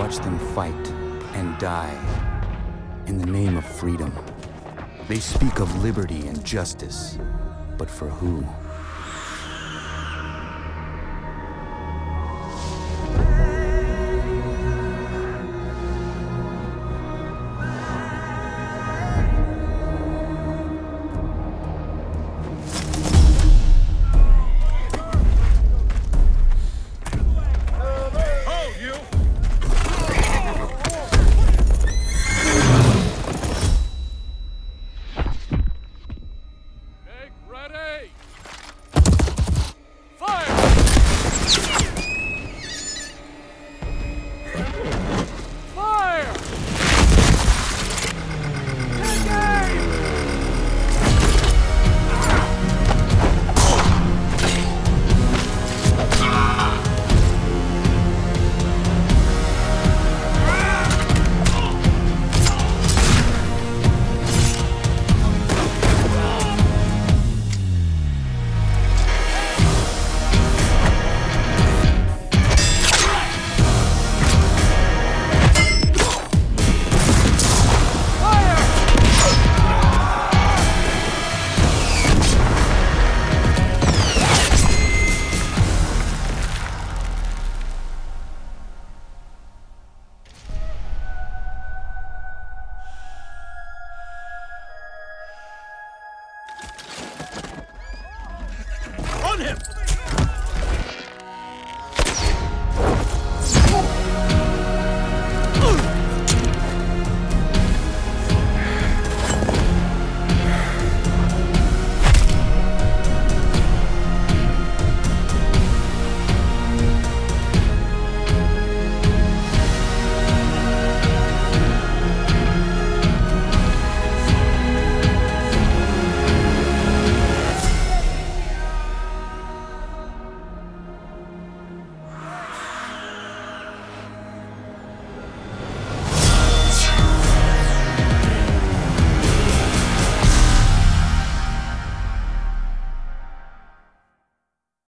Watch them fight and die in the name of freedom. They speak of liberty and justice, but for who? him!